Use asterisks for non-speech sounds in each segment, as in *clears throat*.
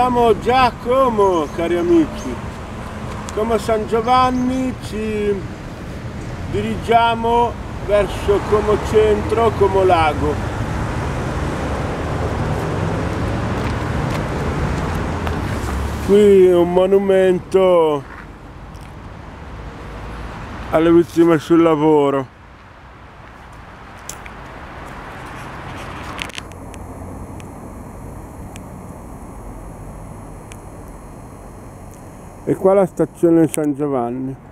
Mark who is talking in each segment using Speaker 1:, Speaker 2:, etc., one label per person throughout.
Speaker 1: Siamo già a Como, cari amici. Como San Giovanni ci dirigiamo verso Como Centro, Como Lago. Qui un monumento alle vittime sul lavoro. E qua la stazione San Giovanni.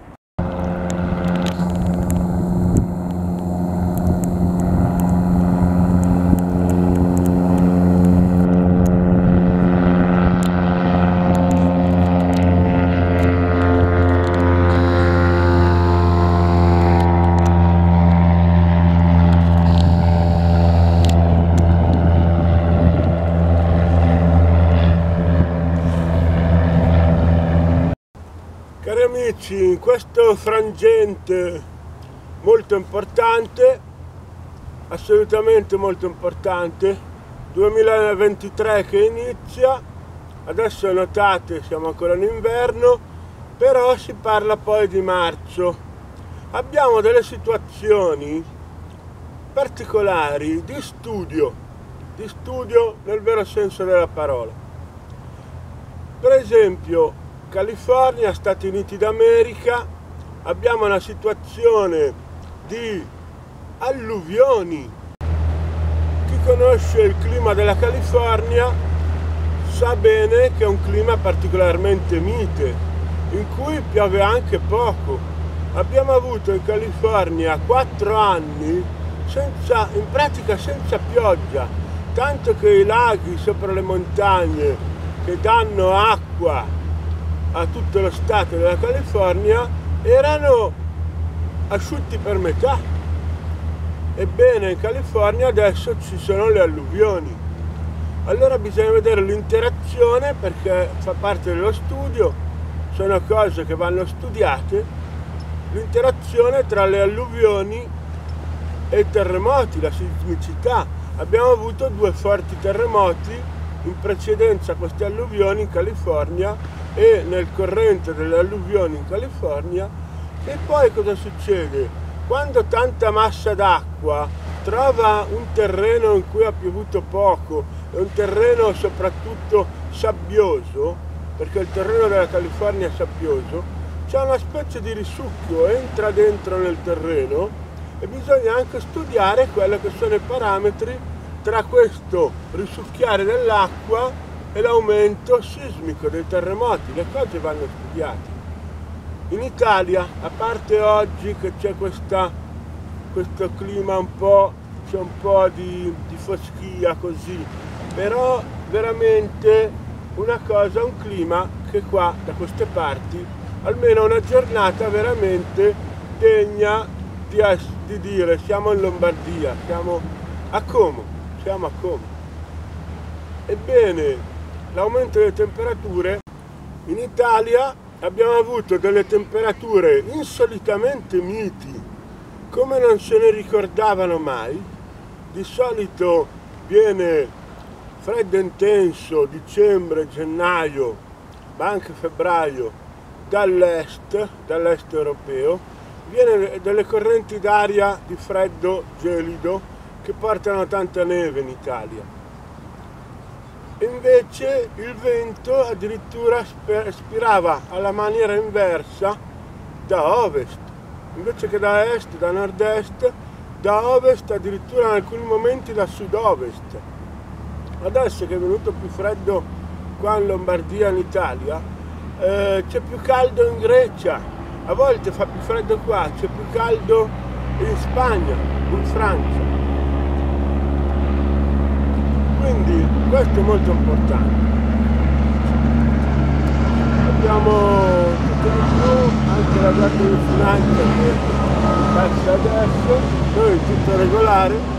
Speaker 1: Cari amici, in questo frangente molto importante, assolutamente molto importante, 2023 che inizia, adesso notate siamo ancora in inverno, però si parla poi di marzo. Abbiamo delle situazioni particolari di studio, di studio nel vero senso della parola. Per esempio, California, Stati Uniti d'America, abbiamo una situazione di alluvioni. Chi conosce il clima della California sa bene che è un clima particolarmente mite, in cui piove anche poco. Abbiamo avuto in California quattro anni senza, in pratica senza pioggia, tanto che i laghi sopra le montagne che danno acqua a tutto lo stato della California erano asciutti per metà. Ebbene, in California adesso ci sono le alluvioni. Allora bisogna vedere l'interazione perché fa parte dello studio, sono cose che vanno studiate, l'interazione tra le alluvioni e i terremoti, la sismicità. Abbiamo avuto due forti terremoti in precedenza a queste alluvioni in California e nel corrente delle alluvioni in California e poi cosa succede? Quando tanta massa d'acqua trova un terreno in cui ha piovuto poco e un terreno soprattutto sabbioso, perché il terreno della California è sabbioso, c'è una specie di risucchio, entra dentro nel terreno e bisogna anche studiare quelli che sono i parametri tra questo risucchiare dell'acqua e l'aumento sismico dei terremoti, le cose vanno studiate. In Italia, a parte oggi che c'è questo clima un po', c'è un po' di, di foschia così, però veramente una cosa, un clima che qua da queste parti, almeno una giornata veramente degna di, di dire siamo in Lombardia, siamo a Como, siamo a Como. Ebbene, l'aumento delle temperature in Italia abbiamo avuto delle temperature insolitamente miti, come non se ne ricordavano mai. Di solito viene freddo intenso dicembre, gennaio, ma anche febbraio dall'est, dall'est europeo, viene delle correnti d'aria di freddo gelido che portano tanta neve in Italia invece il vento addirittura spirava alla maniera inversa da ovest, invece che da est, da nord-est, da ovest addirittura in alcuni momenti da sud-ovest. Adesso che è venuto più freddo qua in Lombardia, in Italia, eh, c'è più caldo in Grecia, a volte fa più freddo qua, c'è più caldo in Spagna, in Francia. Quindi questo è molto importante. Abbiamo tutto di più, anche la guardia di finanza che passa adesso, noi tutto regolare.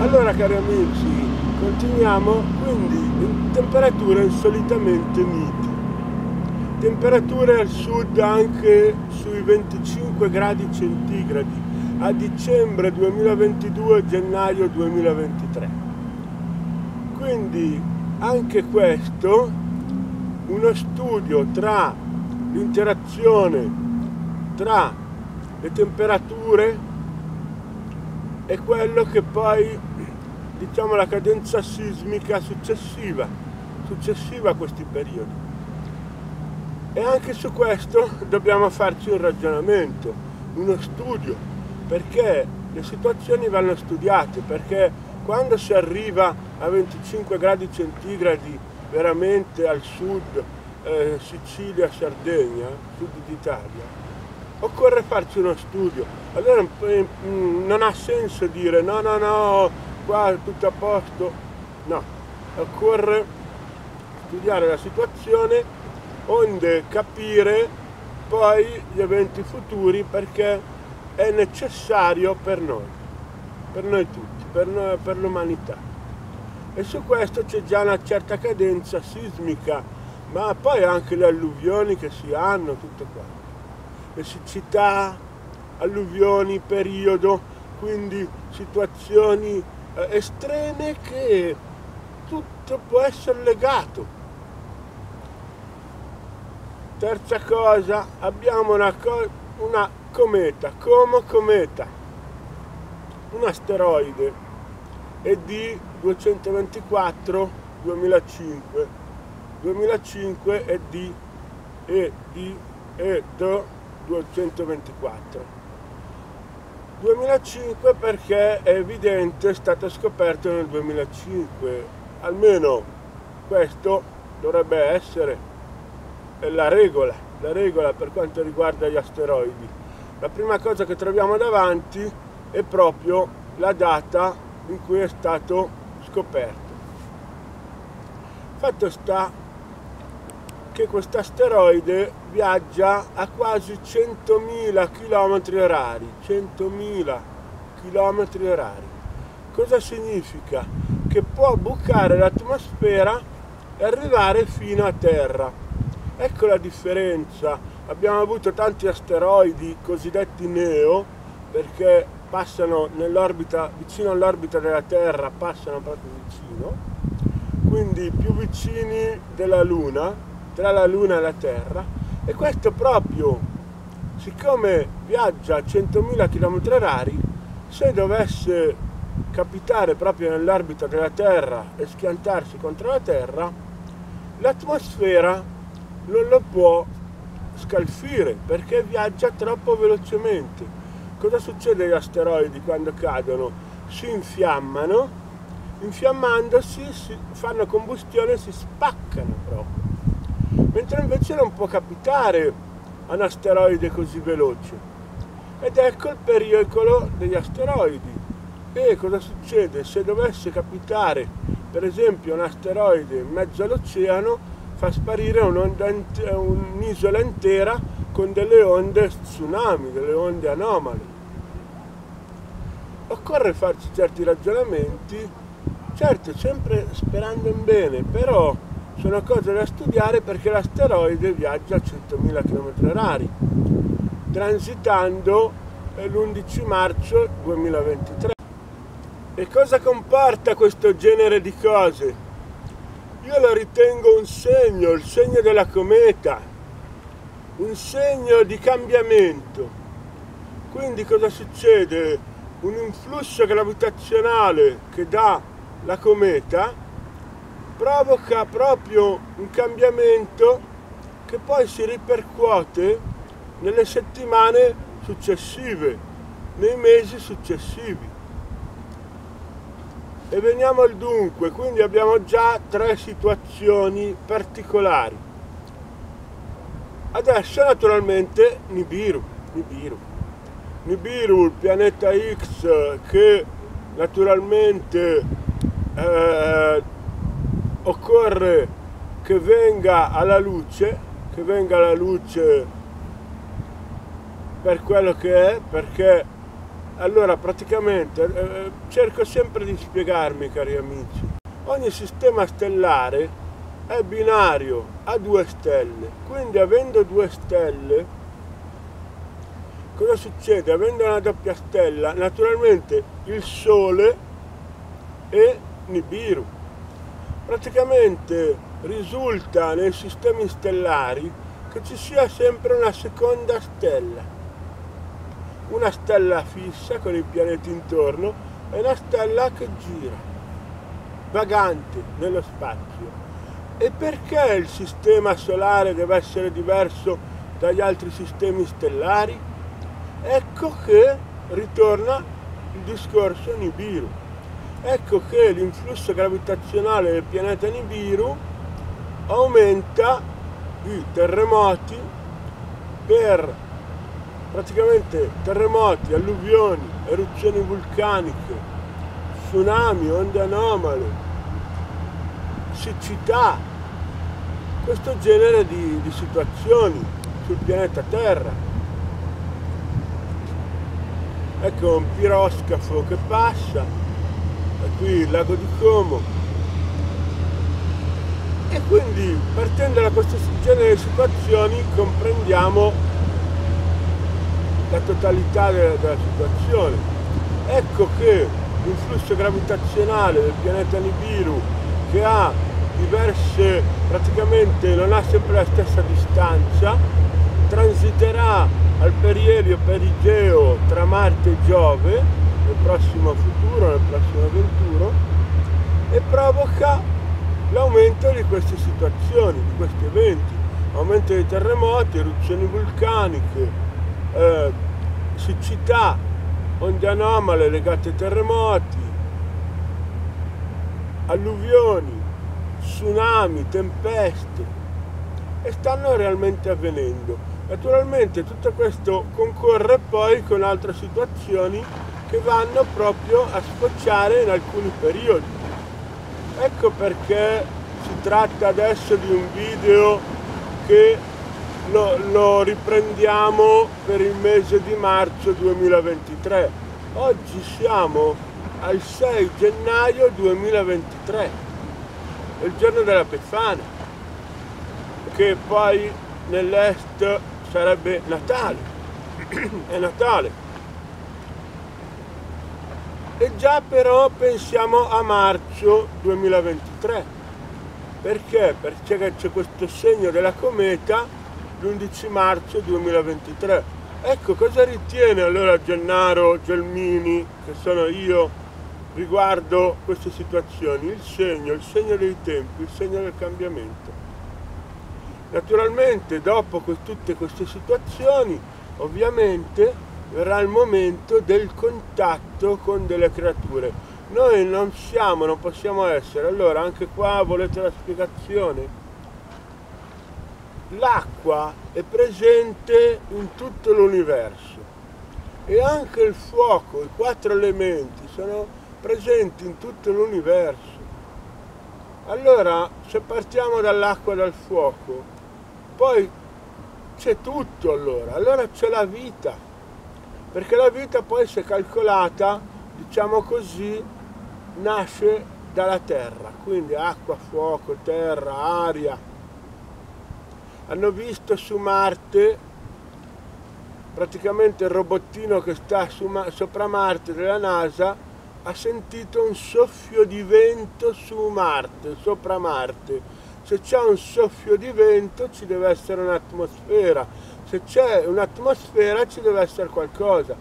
Speaker 1: Allora cari amici, continuiamo quindi in temperature insolitamente miti temperature al sud anche sui 25 gradi centigradi a dicembre 2022 gennaio 2023 quindi anche questo uno studio tra l'interazione tra le temperature e quello che poi diciamo la cadenza sismica successiva successiva a questi periodi. E anche su questo dobbiamo farci un ragionamento, uno studio, perché le situazioni vanno studiate, perché quando si arriva a 25 gradi centigradi veramente al sud, eh, Sicilia, Sardegna, sud d'Italia, occorre farci uno studio. Allora eh, mm, non ha senso dire no, no, no, qua è tutto a posto. No, occorre studiare la situazione onde capire poi gli eventi futuri perché è necessario per noi, per noi tutti, per, per l'umanità. E su questo c'è già una certa cadenza sismica, ma poi anche le alluvioni che si hanno, tutto qua. Le siccità, alluvioni, periodo, quindi situazioni eh, estreme che tutto può essere legato Terza cosa, abbiamo una, co una cometa, Como Cometa, un asteroide ED 224 2005, 2005 ED ED ED 224. 2005 perché è evidente è stato scoperto nel 2005, almeno questo dovrebbe essere la regola, la regola per quanto riguarda gli asteroidi. La prima cosa che troviamo davanti è proprio la data in cui è stato scoperto. Fatto sta che questo asteroide viaggia a quasi 100.000 km orari, 100.000 km orari. Cosa significa? Che può bucare l'atmosfera e arrivare fino a Terra Ecco la differenza. Abbiamo avuto tanti asteroidi cosiddetti neo perché passano nell'orbita, vicino all'orbita della Terra, passano proprio vicino, quindi più vicini della Luna, tra la Luna e la Terra, e questo proprio, siccome viaggia a 100.000 km orari, se dovesse capitare proprio nell'orbita della Terra e schiantarsi contro la Terra, l'atmosfera non lo può scalfire perché viaggia troppo velocemente. Cosa succede agli asteroidi quando cadono? Si infiammano, infiammandosi si fanno combustione e si spaccano proprio. Mentre invece non può capitare a un asteroide così veloce. Ed ecco il pericolo degli asteroidi. E cosa succede? Se dovesse capitare, per esempio, un asteroide in mezzo all'oceano, fa sparire un'isola intera con delle onde tsunami, delle onde anomale. Occorre farci certi ragionamenti, certo sempre sperando in bene, però sono cose da studiare perché l'asteroide viaggia a 100.000 km orari, transitando l'11 marzo 2023. E cosa comporta questo genere di cose? Io lo ritengo un segno, il segno della cometa, un segno di cambiamento. Quindi cosa succede? Un influsso gravitazionale che dà la cometa provoca proprio un cambiamento che poi si ripercuote nelle settimane successive, nei mesi successivi. E veniamo al dunque, quindi abbiamo già tre situazioni particolari. Adesso naturalmente Nibiru, Nibiru. Nibiru, il pianeta X che naturalmente eh, occorre che venga alla luce, che venga alla luce per quello che è, perché allora praticamente eh, cerco sempre di spiegarmi cari amici, ogni sistema stellare è binario, ha due stelle, quindi avendo due stelle cosa succede? Avendo una doppia stella, naturalmente il Sole e Nibiru. Praticamente risulta nei sistemi stellari che ci sia sempre una seconda stella. Una stella fissa con i pianeti intorno e una stella che gira, vagante nello spazio. E perché il sistema solare deve essere diverso dagli altri sistemi stellari? Ecco che ritorna il discorso Nibiru. Ecco che l'influsso gravitazionale del pianeta Nibiru aumenta i terremoti per praticamente terremoti, alluvioni, eruzioni vulcaniche, tsunami, onde anomale, siccità, questo genere di, di situazioni sul pianeta Terra ecco un piroscafo che passa e qui il lago di Como. E quindi partendo da questo genere di situazioni comprendiamo la totalità della, della situazione. Ecco che l'influsso gravitazionale del pianeta Nibiru che ha diverse praticamente non ha sempre la stessa distanza transiterà al perielio perigeo tra Marte e Giove nel prossimo futuro, nel prossimo avventuro e provoca l'aumento di queste situazioni, di questi eventi, aumento dei terremoti, eruzioni vulcaniche, eh, siccità, onde anomale legate ai terremoti, alluvioni, tsunami, tempeste e stanno realmente avvenendo. Naturalmente tutto questo concorre poi con altre situazioni che vanno proprio a sfociare in alcuni periodi. Ecco perché si tratta adesso di un video che lo, lo riprendiamo per il mese di marzo 2023. Oggi siamo al 6 gennaio 2023, è il giorno della Befana, che poi nell'est sarebbe Natale, *clears throat* è Natale. E già però pensiamo a marzo 2023. Perché? Perché c'è questo segno della cometa l'11 marzo 2023. Ecco, cosa ritiene allora Gennaro Gelmini, che sono io, riguardo queste situazioni? Il segno, il segno dei tempi, il segno del cambiamento. Naturalmente dopo tutte queste situazioni ovviamente verrà il momento del contatto con delle creature. Noi non siamo, non possiamo essere. Allora anche qua volete la spiegazione? L'acqua è presente in tutto l'universo e anche il fuoco, i quattro elementi sono presenti in tutto l'universo. Allora, se partiamo dall'acqua e dal fuoco, poi c'è tutto allora, allora c'è la vita, perché la vita poi se calcolata, diciamo così, nasce dalla terra, quindi acqua, fuoco, terra, aria. Hanno visto su Marte praticamente il robottino che sta su, sopra Marte della NASA ha sentito un soffio di vento su Marte, sopra Marte se c'è un soffio di vento ci deve essere un'atmosfera, se c'è un'atmosfera ci deve essere qualcosa.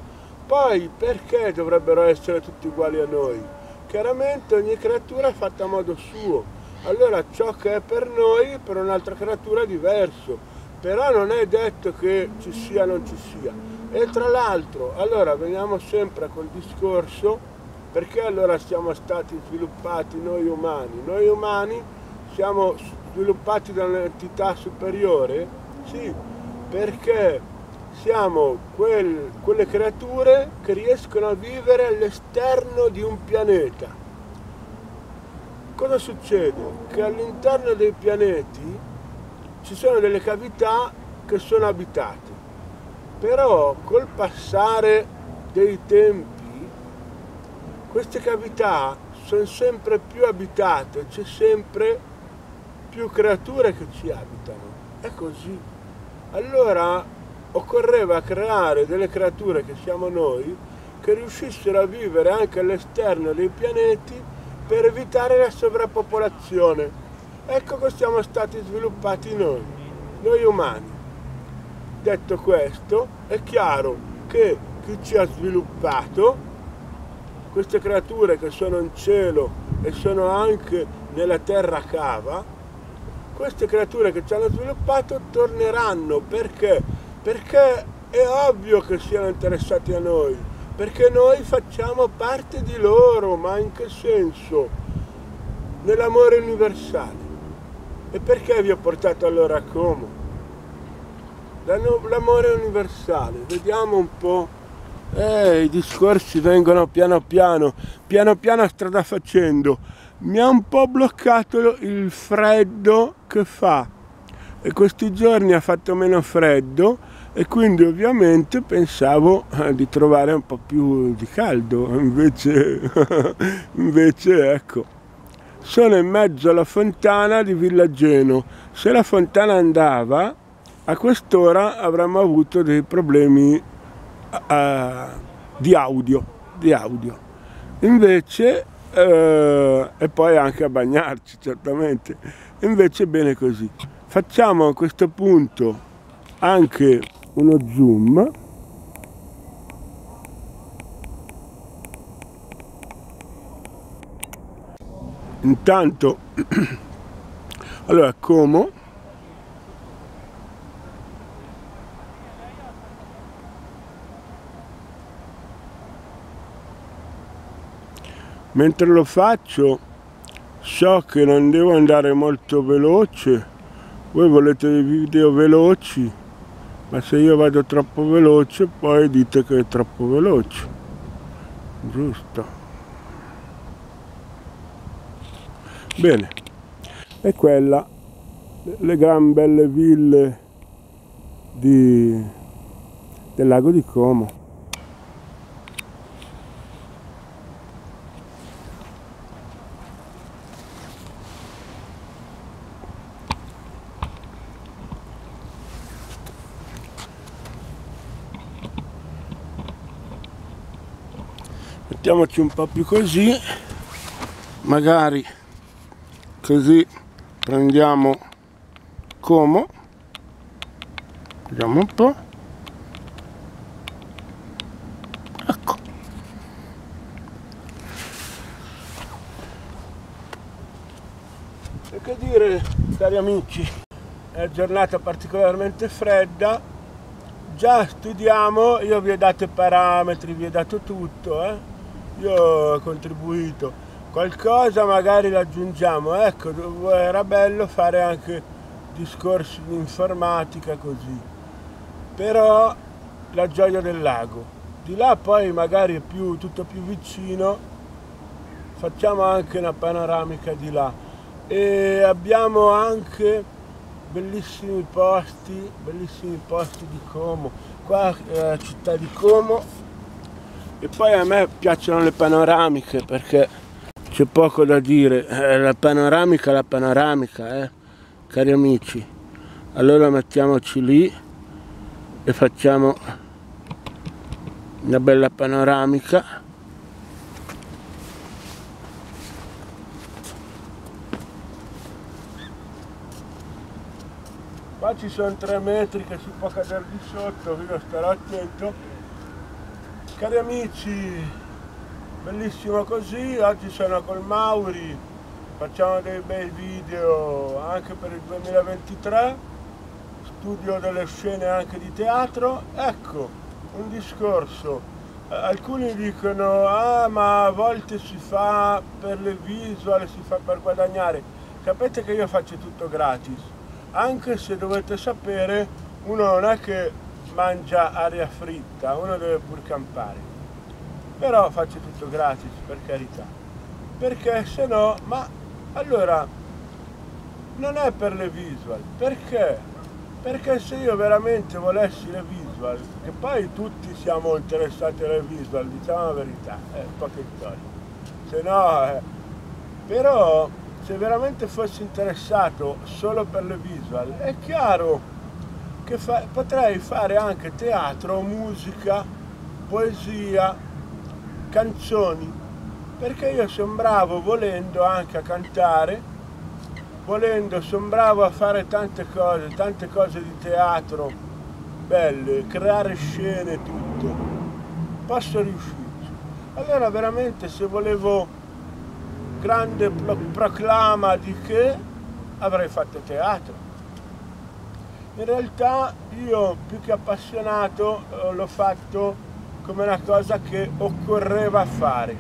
Speaker 1: Poi perché dovrebbero essere tutti uguali a noi? Chiaramente ogni creatura è fatta a modo suo, allora ciò che è per noi per un'altra creatura è diverso, però non è detto che ci sia o non ci sia. E tra l'altro, allora veniamo sempre col discorso Perché allora siamo stati sviluppati noi umani? Noi umani siamo sviluppati da un'entità superiore? Sì, perché siamo quel, quelle creature che riescono a vivere all'esterno di un pianeta. Cosa succede? Che all'interno dei pianeti ci sono delle cavità che sono abitate, però col passare dei tempi queste cavità sono sempre più abitate, c'è sempre più creature che ci abitano. È così. Allora occorreva creare delle creature che siamo noi che riuscissero a vivere anche all'esterno dei pianeti per evitare la sovrappopolazione. Ecco che siamo stati sviluppati noi, noi umani. Detto questo, è chiaro che chi ci ha sviluppato, queste creature che sono in cielo e sono anche nella terra cava, queste creature che ci hanno sviluppato torneranno perché perché è ovvio che siano interessati a noi, perché noi facciamo parte di loro, ma in che senso? Nell'amore universale. E perché vi ho portato allora a Como? L'amore universale, vediamo un po'. Eh, i discorsi vengono piano piano, piano piano strada facendo. Mi ha un po' bloccato il freddo che fa. E questi giorni ha fatto meno freddo e quindi ovviamente pensavo eh, di trovare un po' più di caldo, *laughs* invece, *laughs* invece ecco, sono in mezzo alla fontana di Villageno, se la fontana andava a quest'ora avremmo avuto dei problemi uh, di audio, di audio. Invece, uh, e poi anche a bagnarci certamente, invece bene così. Facciamo a questo punto anche uno zoom. Intanto *clears throat* allora Como mentre lo faccio so che non devo andare molto veloce. Voi volete dei video veloci ma se io vado troppo veloce poi dite che è troppo veloce. Giusto. Bene. E quella. Le gran belle ville di, del lago di Como mettiamoci un po' più così. Magari così prendiamo como. Vediamo un po' ecco. E che dire cari amici? È giornata particolarmente fredda. Già studiamo io vi ho dato i parametri vi ho dato tutto eh? Io ho contribuito. Qualcosa magari l'aggiungiamo. Ecco era bello fare anche discorsi di informatica così. Però la gioia del lago. Di là poi magari è più, tutto più vicino facciamo anche una panoramica di là. E abbiamo anche bellissimi posti bellissimi posti di Como. Qua è la città di Como e poi a me piacciono le panoramiche perché c'è poco da dire, eh, la panoramica è la panoramica, eh, cari amici. Allora mettiamoci lì e facciamo una bella panoramica. Qua ci sono tre metri che si può cadere di sotto, io starò attento Cari amici, bellissimo così, oggi sono col Mauri, facciamo dei bei video anche per il 2023, studio delle scene anche di teatro, ecco un discorso, alcuni dicono ah ma a volte si fa per le visual, si fa per guadagnare. Sapete che io faccio tutto gratis, anche se dovete sapere uno non è che mangia aria fritta, uno deve pur campare. Però faccio tutto gratis, per carità. Perché se no, ma allora non è per le visual, perché? Perché se io veramente volessi le visual, che poi tutti siamo interessati alle visual, diciamo la verità, è eh, poche storie. Se no, eh, però se veramente fossi interessato solo per le visual, è chiaro che fa, potrei fare anche teatro, musica, poesia, canzoni, perché io sono bravo volendo anche a cantare volendo sono bravo a fare tante cose, tante cose di teatro belle, creare scene, tutto. Posso riuscirci. Allora veramente se volevo grande proclama di che avrei fatto teatro. In realtà io più che appassionato eh, l'ho fatto come una cosa che occorreva fare.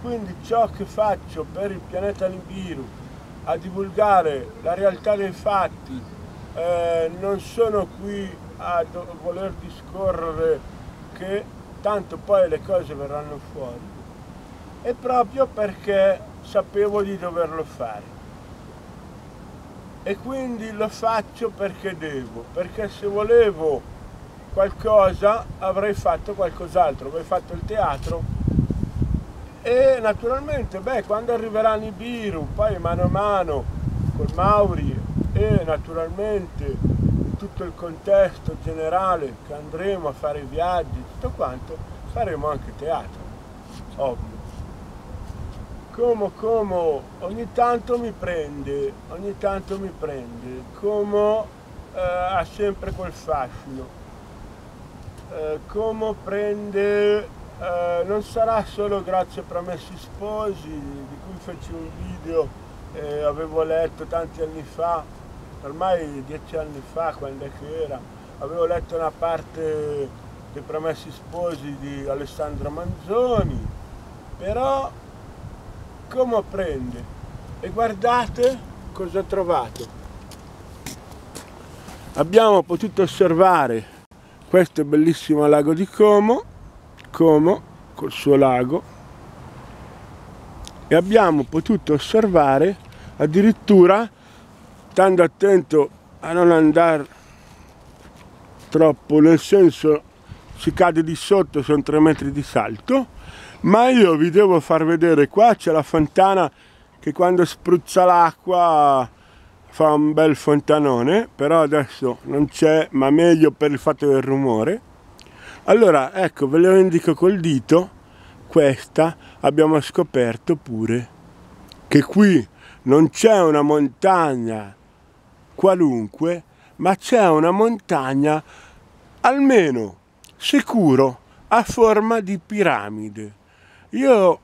Speaker 1: Quindi ciò che faccio per il pianeta Nibiru, a divulgare la realtà dei fatti, eh, non sono qui a voler discorrere che tanto poi le cose verranno fuori. È proprio perché sapevo di doverlo fare. E quindi lo faccio perché devo, perché se volevo qualcosa avrei fatto qualcos'altro, avrei fatto il teatro e naturalmente beh, quando arriveranno i Biru, poi mano a mano con Mauri e naturalmente tutto il contesto generale che andremo a fare i viaggi, tutto quanto, faremo anche teatro, ovvio. Como, como, ogni tanto mi prende, ogni tanto mi prende, Como eh, ha sempre quel fascino, eh, Como prende eh, non sarà solo grazie a Promessi Sposi, di cui feci un video, eh, avevo letto tanti anni fa, ormai dieci anni fa, quando è che era, avevo letto una parte dei Promessi Sposi di Alessandro Manzoni, però come prende? E guardate cosa ho trovato. Abbiamo potuto osservare questo bellissimo lago di Como Como col suo lago e abbiamo potuto osservare addirittura stando attento a non andare troppo nel senso si cade di sotto sono tre metri di salto ma io vi devo far vedere qua c'è la fontana che quando spruzza l'acqua fa un bel fontanone però adesso non c'è ma meglio per il fatto del rumore allora, ecco, ve lo indico col dito, questa abbiamo scoperto pure che qui non c'è una montagna qualunque, ma c'è una montagna almeno sicuro a forma di piramide. Io,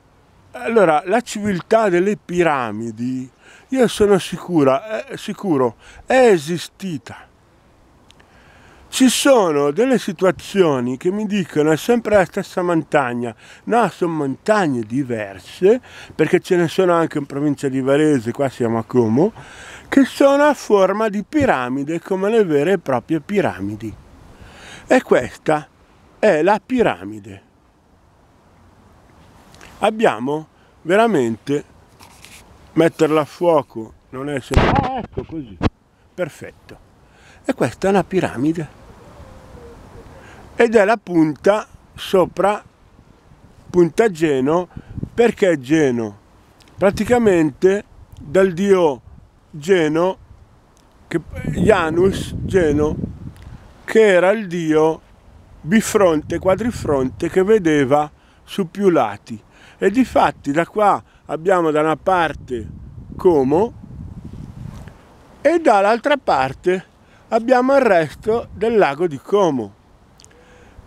Speaker 1: allora, la civiltà delle piramidi, io sono sicura, eh, sicuro, è esistita ci sono delle situazioni che mi dicono è sempre la stessa montagna, no, sono montagne diverse, perché ce ne sono anche in provincia di Varese, qua siamo a Como, che sono a forma di piramide, come le vere e proprie piramidi. E questa è la piramide. Abbiamo veramente metterla a fuoco, non è sempre... Ah, ecco così, perfetto. E questa è una piramide. Ed è la punta sopra punta Geno. Perché Geno? Praticamente dal dio Geno che, Janus Geno che era il dio bifronte quadrifronte che vedeva su più lati e di fatti da qua abbiamo da una parte Como e dall'altra parte abbiamo il resto del lago di Como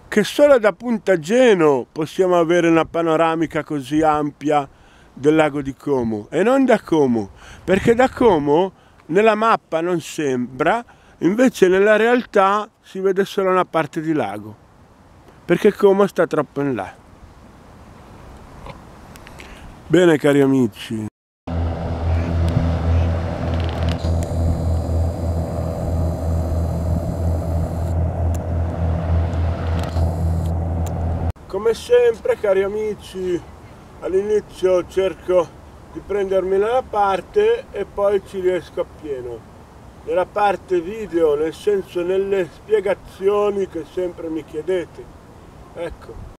Speaker 1: che solo da Punta Geno possiamo avere una panoramica così ampia del lago di Como e non da Como, perché da Como nella mappa non sembra, invece nella realtà si vede solo una parte di lago. perché Como sta troppo in là. Bene cari amici. Come sempre cari amici, all'inizio cerco di prendermi nella parte e poi ci riesco appieno. Nella parte video, nel senso nelle spiegazioni che sempre mi chiedete. Ecco.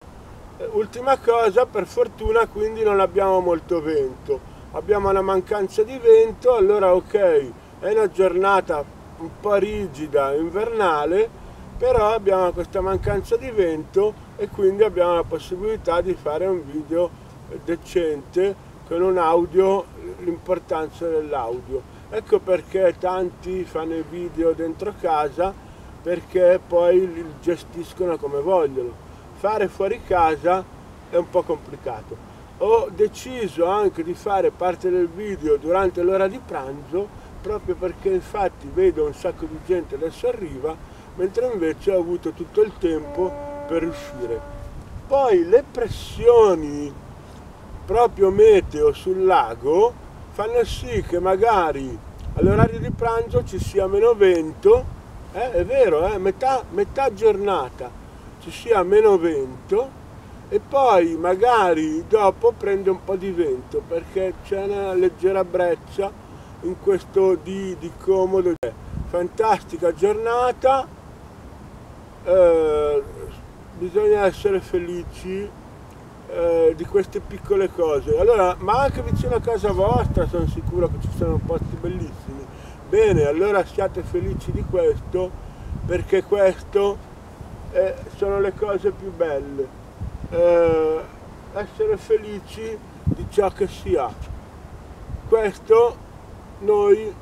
Speaker 1: Eh, ultima cosa, per fortuna quindi non abbiamo molto vento. Abbiamo una mancanza di vento, allora ok, è una giornata un po' rigida, invernale, però abbiamo questa mancanza di vento e quindi abbiamo la possibilità di fare un video decente con un audio, l'importanza dell'audio. Ecco perché tanti fanno i video dentro casa perché poi li gestiscono come vogliono. Fare fuori casa è un po' complicato. Ho deciso anche di fare parte del video durante l'ora di pranzo proprio perché infatti vedo un sacco di gente adesso arriva mentre invece ho avuto tutto il tempo per uscire. Poi le pressioni proprio meteo sul lago fanno sì che magari all'orario di pranzo ci sia meno vento, eh, è vero, eh, metà, metà giornata ci sia meno vento e poi magari dopo prende un po' di vento perché c'è una leggera breccia in questo di, di comodo. Fantastica giornata, eh, bisogna essere felici eh, di queste piccole cose. Allora, ma anche vicino a casa vostra sono sicuro che ci sono posti bellissimi. Bene, allora siate felici di questo perché questo eh, sono le cose più belle. Eh, essere felici di ciò che si ha. Questo noi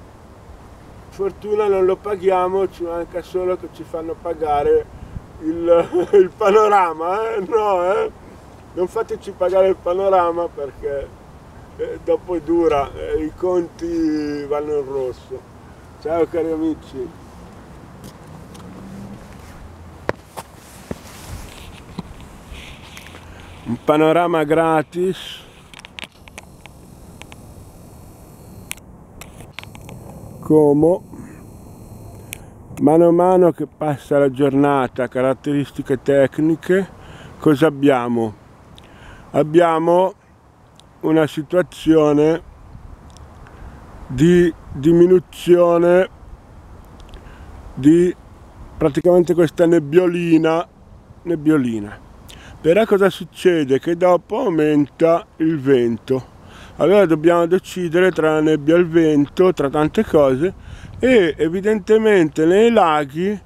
Speaker 1: fortuna non lo paghiamo, ci manca solo che ci fanno pagare il, *laughs* il panorama, eh? no, eh? non fateci pagare il panorama perché eh, dopo è dura, eh, i conti vanno in rosso. Ciao cari amici. Un panorama gratis Como mano a mano che passa la giornata, caratteristiche tecniche, cosa abbiamo? Abbiamo una situazione di diminuzione di praticamente questa nebbiolina, nebbiolina. Però cosa succede? Che dopo aumenta il vento allora dobbiamo decidere tra la nebbia e il vento, tra tante cose e evidentemente nei laghi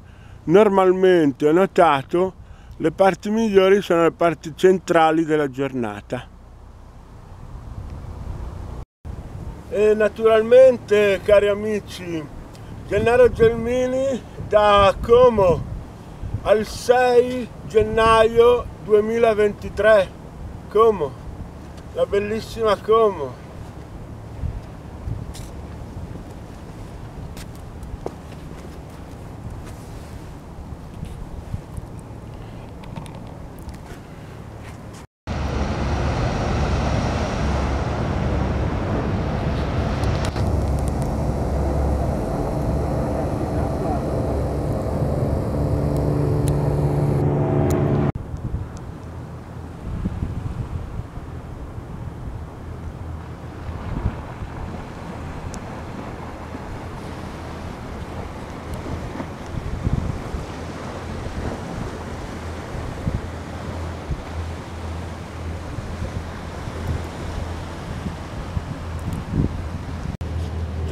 Speaker 1: normalmente ho notato le parti migliori sono le parti centrali della giornata. E naturalmente cari amici, Gennaro Gelmini da Como al 6 gennaio 2023. Como? la bellissima Como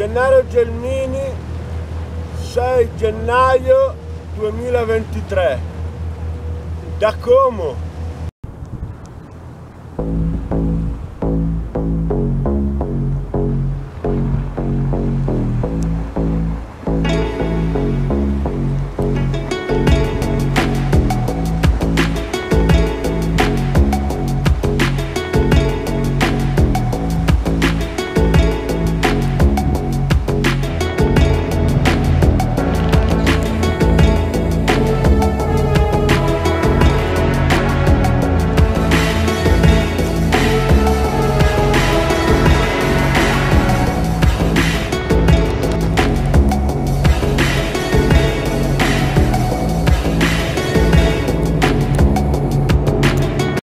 Speaker 1: Gennaro Gelmini 6 gennaio 2023 da Como